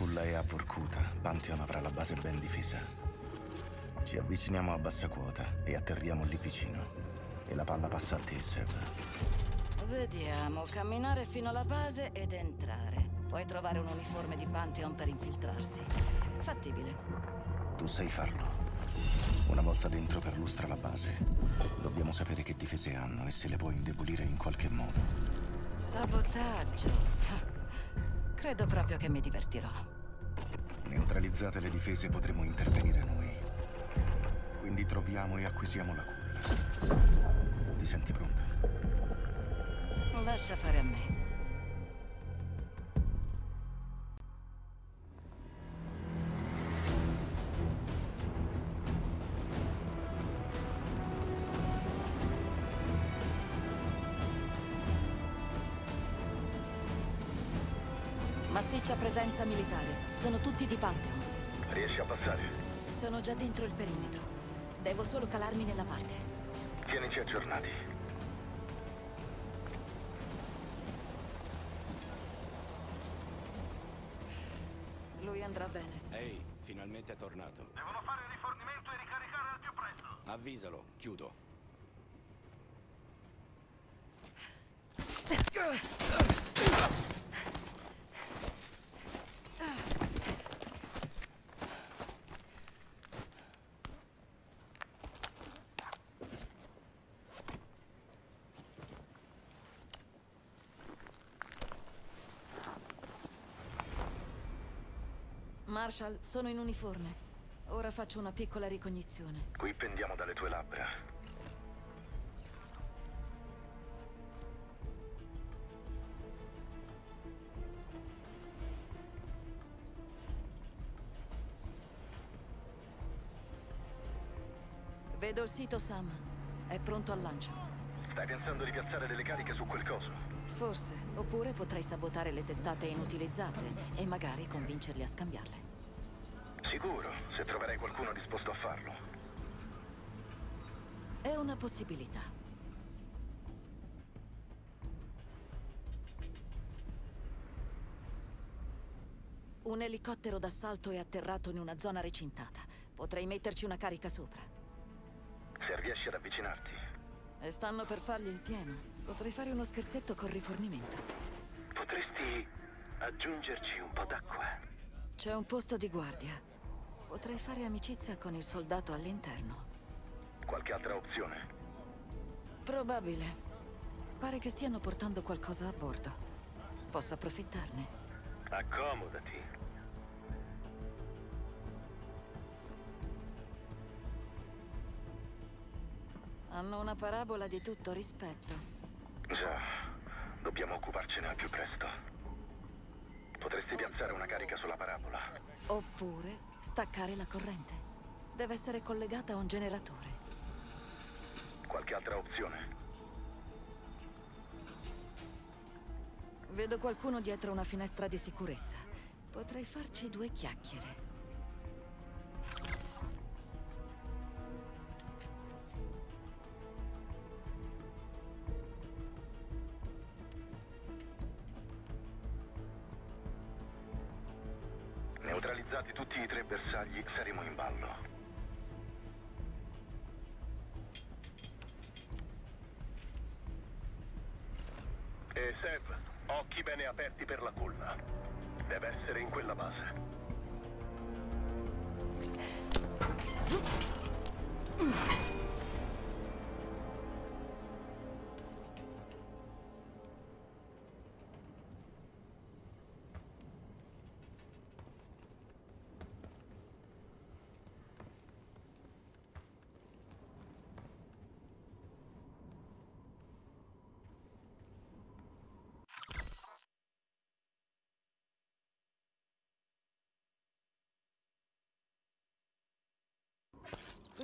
culla è a Vorkuta, Pantheon avrà la base ben difesa. Ci avviciniamo a bassa quota e atterriamo lì vicino. E la palla passa a te. Vediamo, camminare fino alla base ed entrare. Puoi trovare un uniforme di Pantheon per infiltrarsi. Fattibile. Tu sai farlo. Una volta dentro perlustra la base. Dobbiamo sapere che difese hanno e se le può indebolire in qualche modo. Sabotaggio. Credo proprio che mi divertirò. Neutralizzate le difese potremo intervenire noi. Quindi troviamo e acquisiamo la culla. Ti senti pronta? Lascia fare a me. Massiccia presenza militare. Sono tutti di Pantheon. Riesci a passare? Sono già dentro il perimetro. Devo solo calarmi nella parte. Tienici aggiornati. Lui andrà bene. Ehi, finalmente è tornato. Devono fare rifornimento e ricaricare al più presto. Avvisalo, chiudo. Marshall, sono in uniforme. Ora faccio una piccola ricognizione. Qui pendiamo dalle tue labbra. Vedo il sito, Sam. È pronto al lancio. Stai pensando di piazzare delle cariche su quel coso? Forse. Oppure potrei sabotare le testate inutilizzate e magari convincerli a scambiarle. Sicuro, se troverai qualcuno disposto a farlo. È una possibilità. Un elicottero d'assalto è atterrato in una zona recintata. Potrei metterci una carica sopra. Se riesci ad avvicinarti. E stanno per fargli il pieno. Potrei fare uno scherzetto col rifornimento. Potresti aggiungerci un po' d'acqua? C'è un posto di guardia. Potrei fare amicizia con il soldato all'interno. Qualche altra opzione? Probabile. Pare che stiano portando qualcosa a bordo. Posso approfittarne. Accomodati. Hanno una parabola di tutto rispetto. Già, dobbiamo occuparcene al più presto. Potresti piazzare una carica sulla parabola. Oppure staccare la corrente. Deve essere collegata a un generatore. Qualche altra opzione? Vedo qualcuno dietro una finestra di sicurezza. Potrei farci due chiacchiere. Neutralizzati tutti i tre bersagli, saremo in ballo. E Seb, occhi bene aperti per la culla. Deve essere in quella base.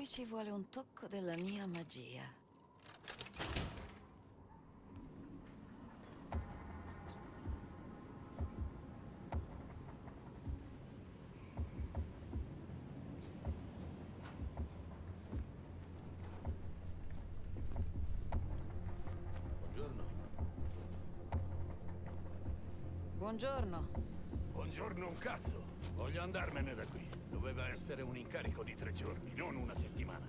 Ci vuole un tocco della mia magia. Buongiorno. Buongiorno. Buongiorno un cazzo. Voglio andarmene da qui doveva essere un incarico di tre giorni, non una settimana.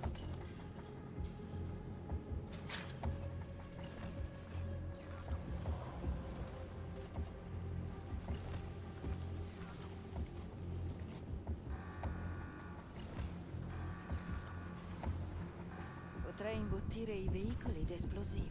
Potrei imbottire i veicoli ed esplosivi.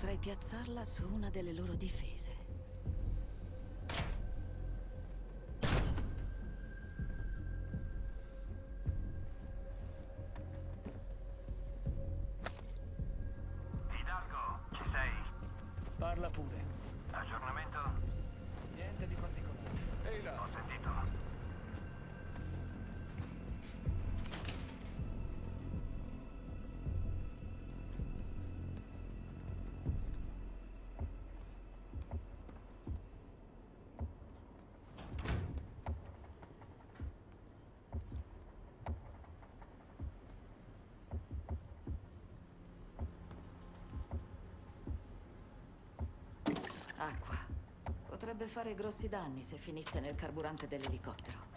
Potrei piazzarla su una delle loro difese. fare grossi danni se finisse nel carburante dell'elicottero.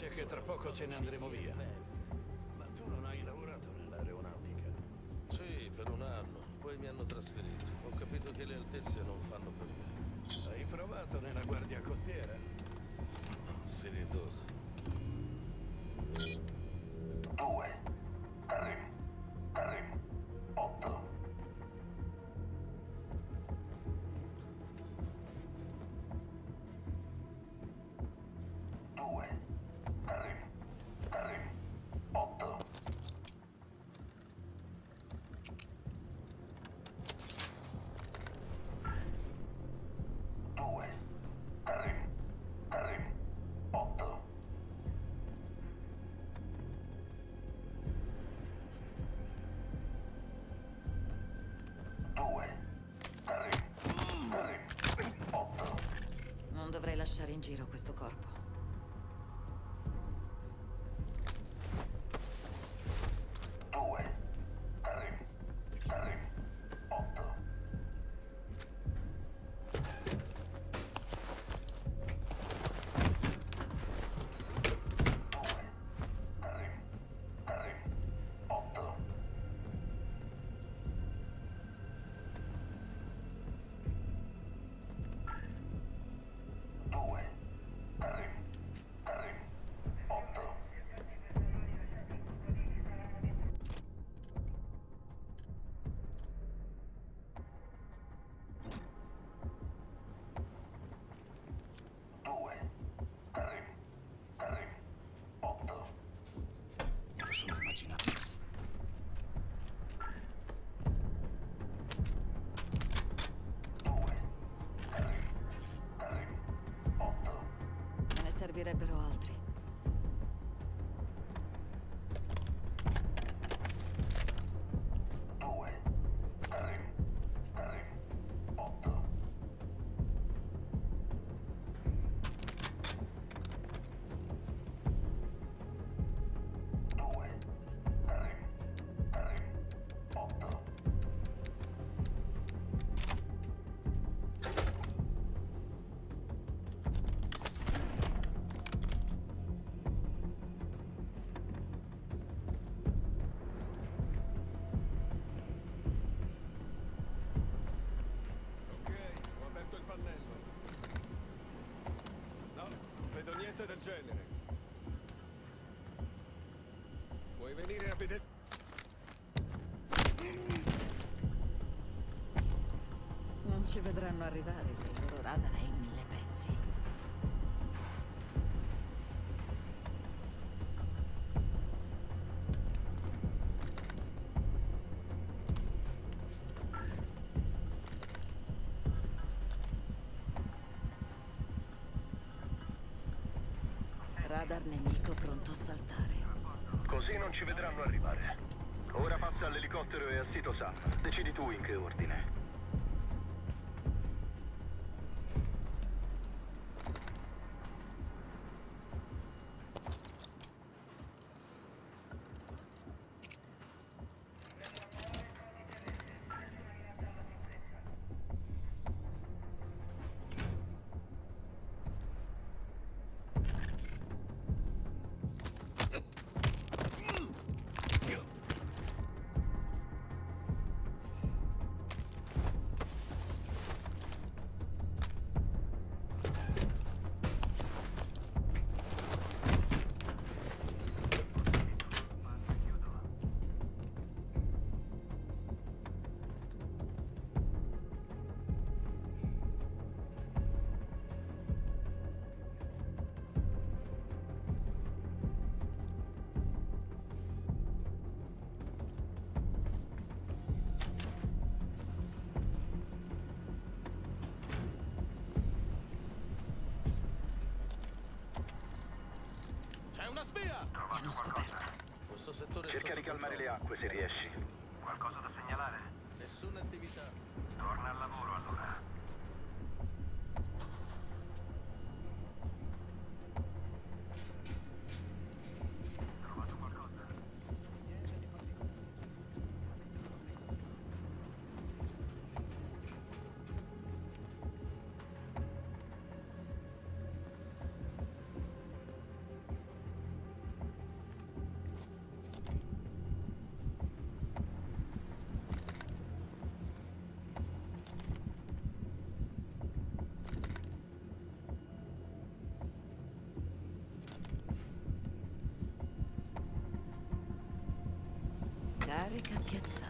dice che tra poco ce ne andremo via. in giro questo corpo. servirebbero altri. Vedo niente del genere. Vuoi venire a vedere? Non ci vedranno arrivare se il loro radar passa all'elicottero e al sito SAM. Decidi tu in che ordine. Acque se riesci. Qualcosa da segnalare? Nessuna attività. Torna al lavoro allora. Carica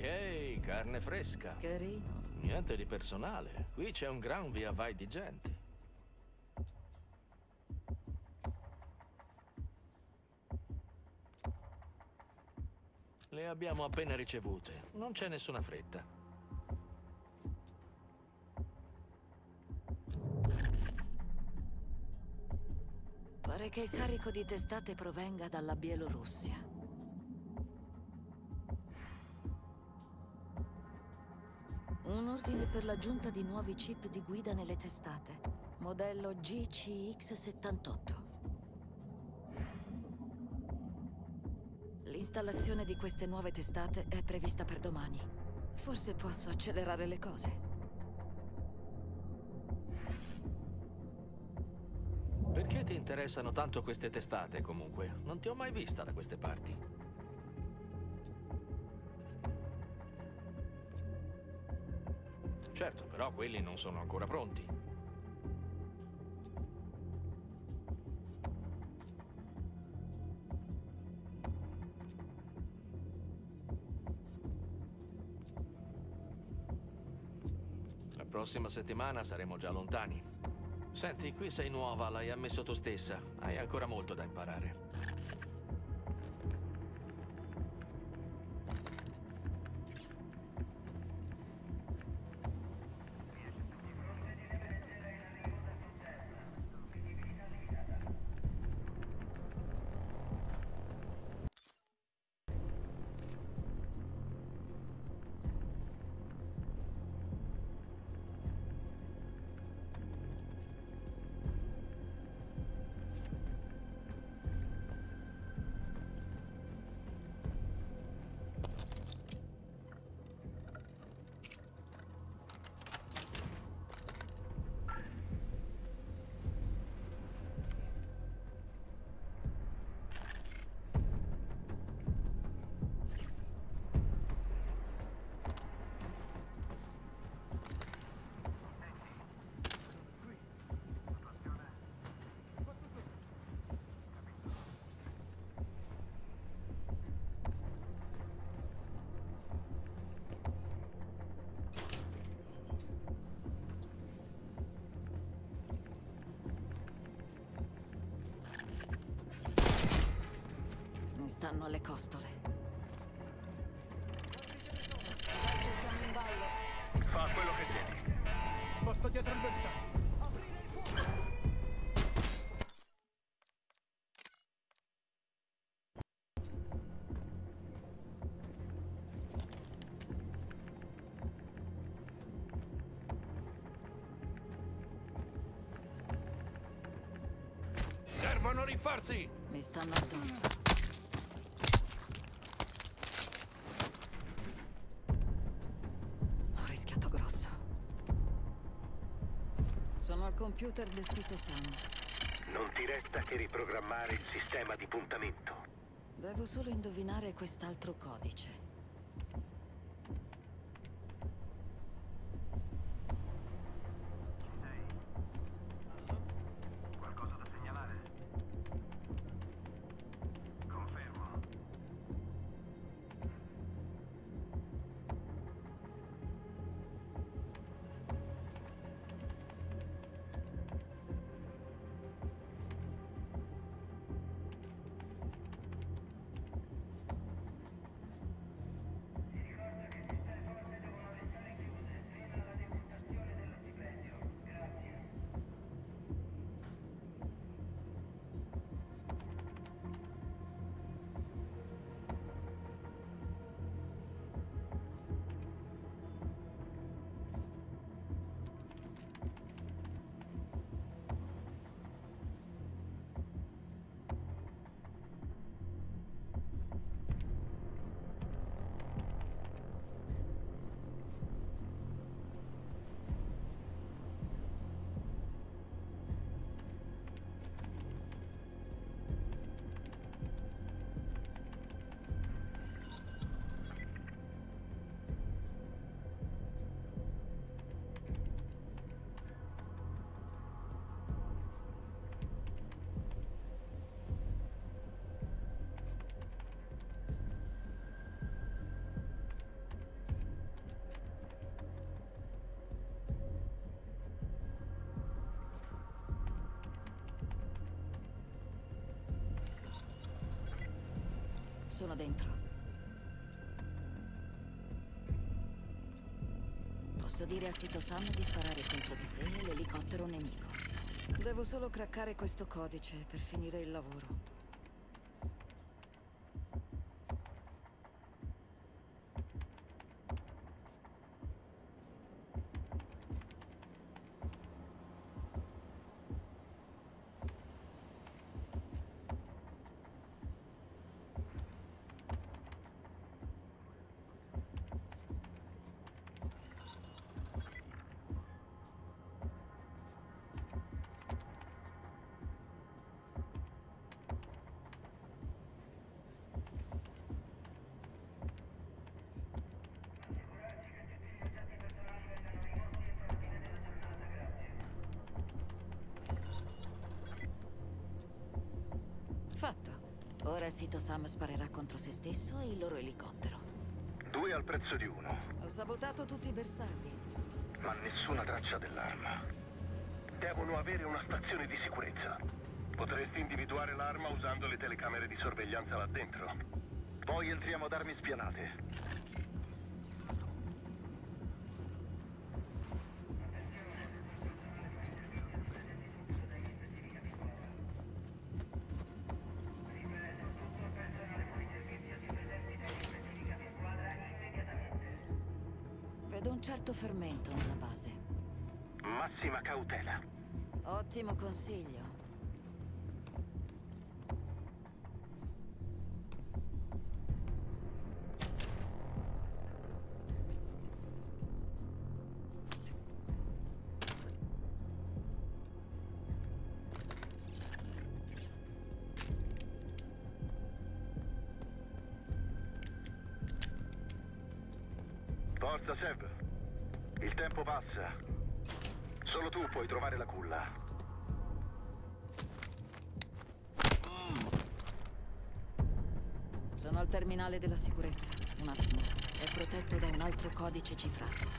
Ehi, ehi, carne fresca. Carino. Niente di personale. Qui c'è un gran via vai di gente. Le abbiamo appena ricevute. Non c'è nessuna fretta. Pare che il carico di testate provenga dalla Bielorussia. Ordine per l'aggiunta di nuovi chip di guida nelle testate. Modello GCX78. L'installazione di queste nuove testate è prevista per domani. Forse posso accelerare le cose. Perché ti interessano tanto queste testate, comunque? Non ti ho mai vista da queste parti. Certo, però quelli non sono ancora pronti. prossima settimana saremo già lontani. Senti, qui sei nuova, l'hai ammesso tu stessa. Hai ancora molto da imparare. Stanno alle costole. Adesso siamo in ballo. Fa quello che devi. Sposto dietro il bersaglio. Servono rinforzi! Mi stanno addosso. Computer del sito Sam. Non ti resta che riprogrammare il sistema di puntamento. Devo solo indovinare quest'altro codice. Sono dentro. Posso dire a Sito Sam di sparare contro di sé e l'elicottero nemico. Devo solo craccare questo codice per finire il lavoro. Fatto. Ora il sito Sam sparerà contro se stesso e il loro elicottero. Due al prezzo di uno. Ho sabotato tutti i bersagli. ma nessuna traccia dell'arma. Devono avere una stazione di sicurezza. Potresti individuare l'arma usando le telecamere di sorveglianza là dentro. Poi entriamo ad armi spianate. Vedo un certo fermento nella base. Massima cautela. Ottimo consiglio. Terminale della sicurezza. Un attimo. È protetto da un altro codice cifrato.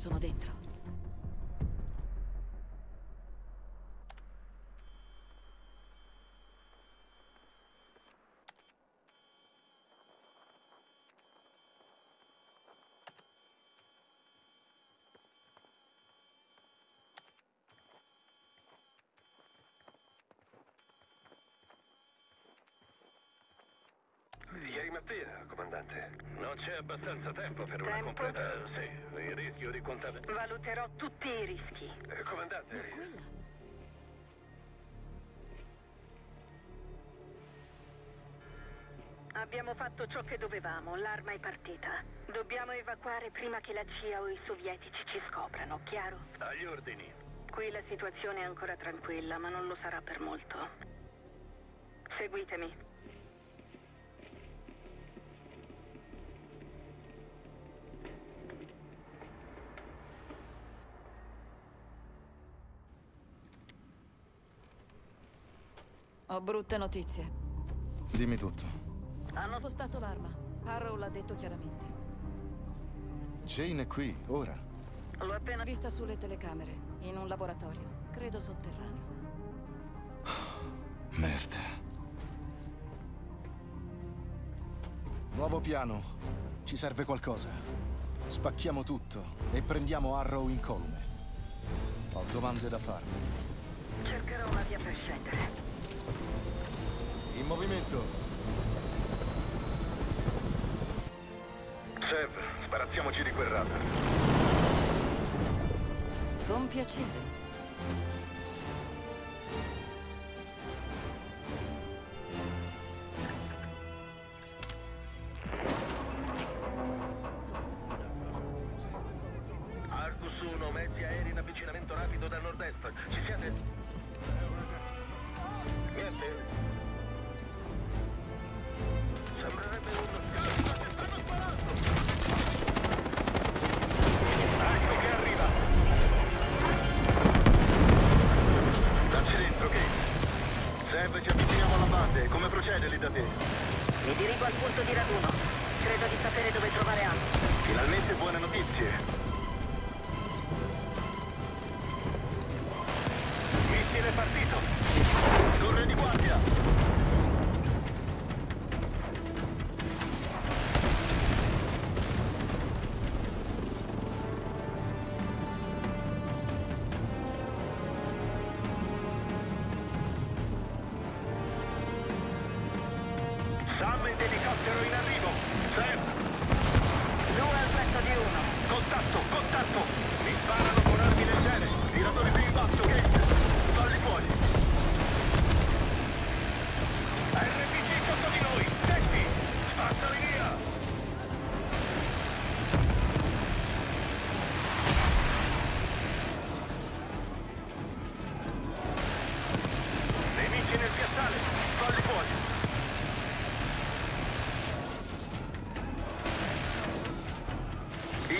Sono dentro. Ieri mattina, comandante. Non c'è abbastanza tempo per una Tempo? completa... Sì, il rischio di contaminare... Valuterò tutti i rischi. Eh, comandante... Quella? Abbiamo fatto ciò che dovevamo, l'arma è partita. Dobbiamo evacuare prima che la CIA o i sovietici ci scoprano, chiaro? Agli ordini. Qui la situazione è ancora tranquilla, ma non lo sarà per molto. Seguitemi. Ho brutte notizie. Dimmi tutto. Hanno postato l'arma. Harrow l'ha detto chiaramente. Jane è qui, ora. L'ho appena Vista sulle telecamere, in un laboratorio, credo sotterraneo. Merda. Nuovo piano. Ci serve qualcosa. Spacchiamo tutto e prendiamo Arrow incolume. Ho domande da farmi. cercherò una via per scendere. In movimento. Seb, sparazziamoci di quel radar. Con piacere.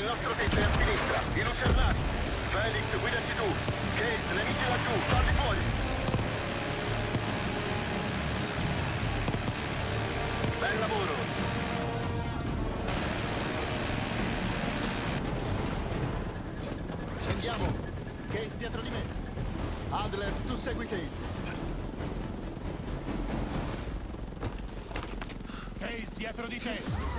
I lucernati! Felix, guidaci tu! Case, nemici laggiù, falli fuori! Bel lavoro! Scendiamo! Case dietro di me! Adler, tu segui Case! Case dietro di te!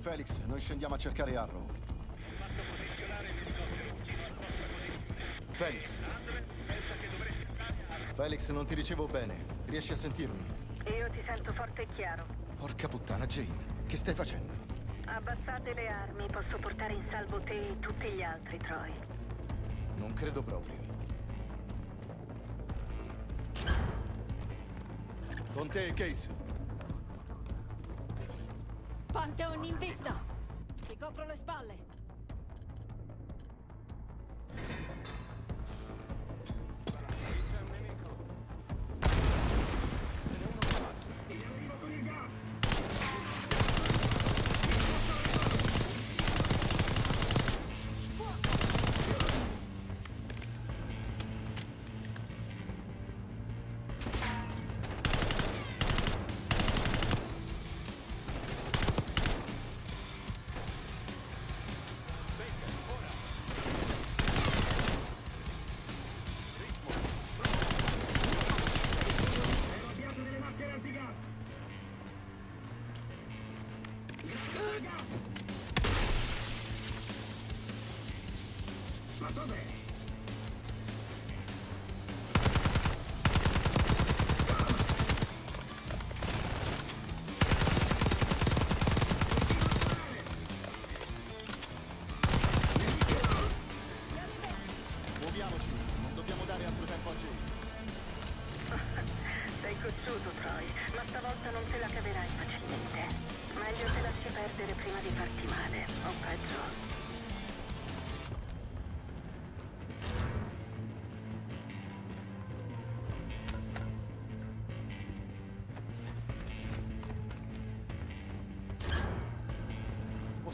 Felix, noi scendiamo a cercare Arrow. Felix. Felix, non ti ricevo bene. Riesci a sentirmi? Io ti sento forte e chiaro. Porca puttana, Jane. Che stai facendo? Abbassate le armi, posso portare in salvo te e tutti gli altri, Troy. Non credo proprio. Con te, Case. Pantheon in vista! Ti copro le spalle!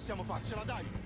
Possiamo farcela, dai!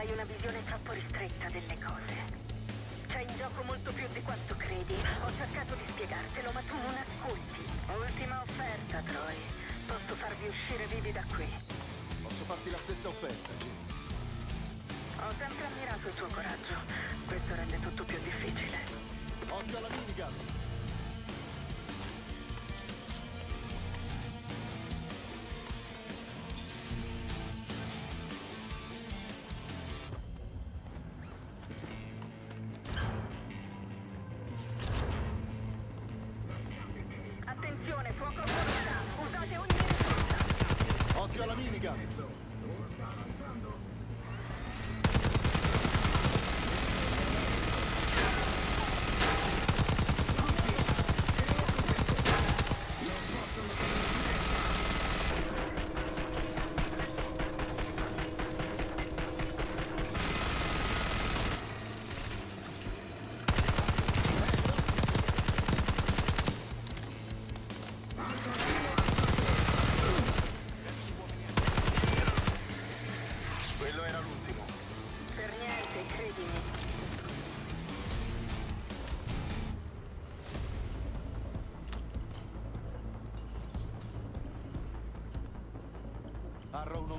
hai una visione troppo ristretta delle cose. C'è in gioco molto più di quanto credi. Ho cercato di spiegartelo, ma tu non ascolti. Ultima offerta, Troy. Posso farvi uscire vivi da qui. Posso farti la stessa offerta, Jay. Ho sempre ammirato il tuo coraggio. Questo rende tutto più difficile. Occhio alla minigun!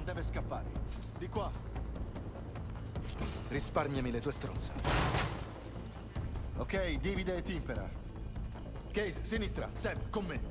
Non deve scappare. Di qua. Risparmiami le tue stronze. Ok, divide e timpera. Case, sinistra. Sam, con me.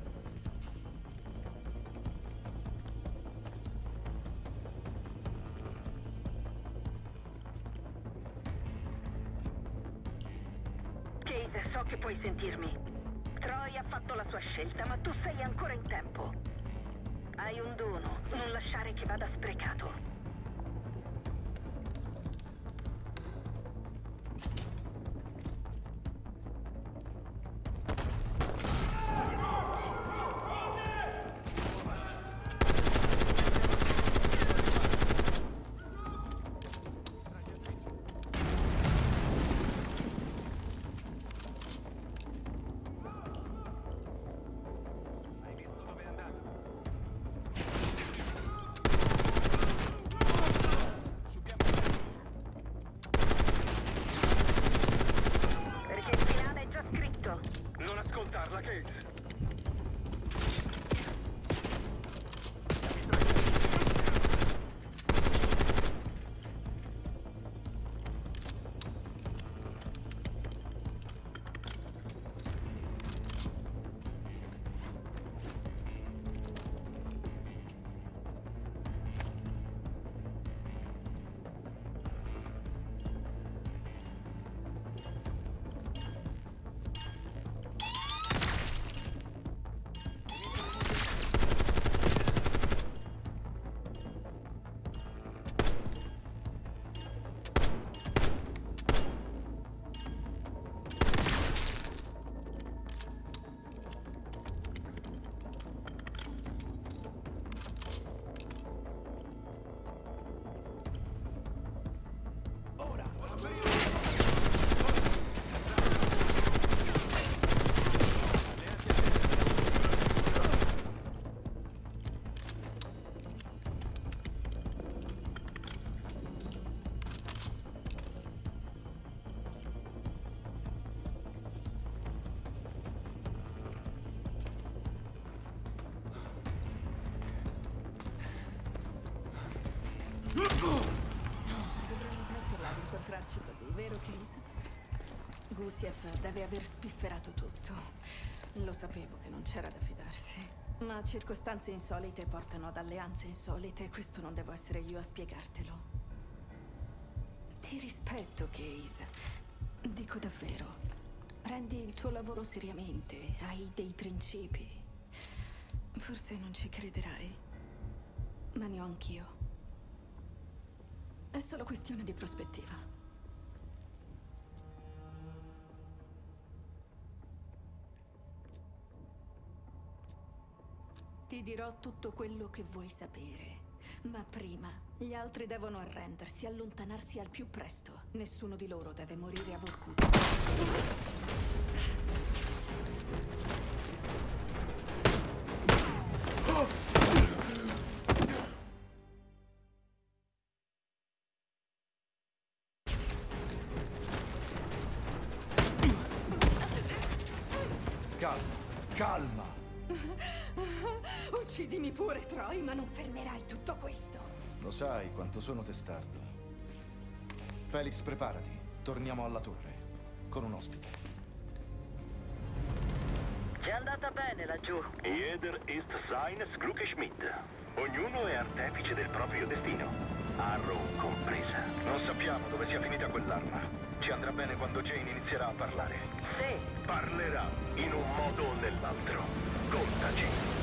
Incontrarci così, vero Case? Gusiev deve aver spifferato tutto. Lo sapevo che non c'era da fidarsi. Ma circostanze insolite portano ad alleanze insolite e questo non devo essere io a spiegartelo. Ti rispetto, Case. Dico davvero. Prendi il tuo lavoro seriamente, hai dei principi. Forse non ci crederai, ma ne ho anch'io. È solo questione di prospettiva. Ti dirò tutto quello che vuoi sapere. Ma prima, gli altri devono arrendersi, allontanarsi al più presto. Nessuno di loro deve morire a Vorkut. Uccidimi pure, Troy, ma non fermerai tutto questo. Lo sai quanto sono testardo. Felix, preparati. Torniamo alla torre. Con un ospite. Ci è andata bene laggiù. Jeder ist sein Schmidt. Ognuno è artefice del proprio destino. Arrow compresa. Non sappiamo dove sia finita quell'arma. Ci andrà bene quando Jane inizierà a parlare. Sì. Parlerà in un modo o nell'altro. Contaci.